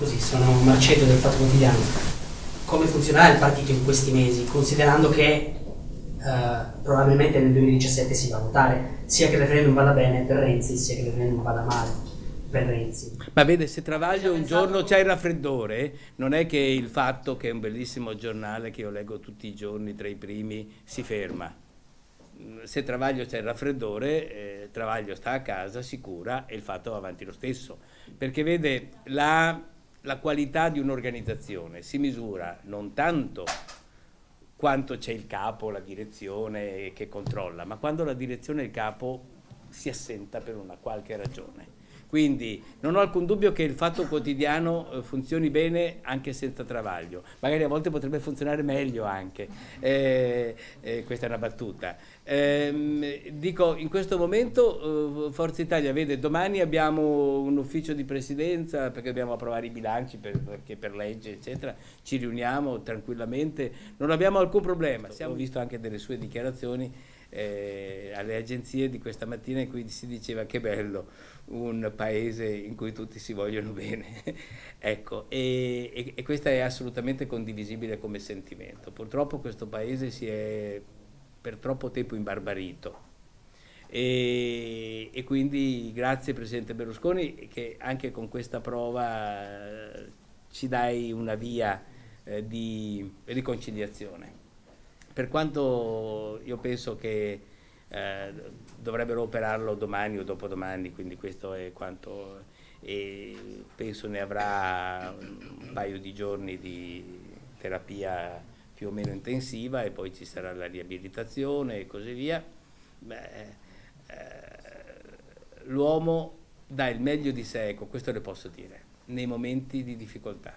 così, sono Marcetto del Fatto Quotidiano. Come funzionerà il partito in questi mesi, considerando che eh, probabilmente nel 2017 si va a votare, sia che il referendum vada bene per Renzi, sia che il referendum vada male per Renzi. Ma vede, se Travaglio un giorno c'è il raffreddore, non è che il fatto che è un bellissimo giornale che io leggo tutti i giorni tra i primi si ferma. Se Travaglio c'è il raffreddore, eh, Travaglio sta a casa, si cura e il fatto va avanti lo stesso. Perché vede, la, la qualità di un'organizzazione si misura non tanto quanto c'è il capo, la direzione che controlla, ma quando la direzione e il capo si assenta per una qualche ragione. Quindi non ho alcun dubbio che il fatto quotidiano eh, funzioni bene anche senza travaglio, magari a volte potrebbe funzionare meglio anche, eh, eh, questa è una battuta. Eh, dico, in questo momento eh, Forza Italia vede, domani abbiamo un ufficio di presidenza perché dobbiamo approvare i bilanci per, perché per legge eccetera, ci riuniamo tranquillamente, non abbiamo alcun problema, abbiamo visto anche delle sue dichiarazioni eh, alle agenzie di questa mattina in cui si diceva che bello un paese in cui tutti si vogliono bene. ecco, e, e, e questo è assolutamente condivisibile come sentimento. Purtroppo questo paese si è per troppo tempo imbarbarito. E, e, quindi grazie Presidente Berlusconi che anche con questa prova eh, ci dai una via eh, di riconciliazione per quanto io penso che eh, dovrebbero operarlo domani o dopodomani, quindi questo è quanto e penso ne avrà un paio di giorni di terapia più o meno intensiva e poi ci sarà la riabilitazione e così via. Eh, L'uomo dà il meglio di sé, ecco, questo le posso dire, nei momenti di difficoltà.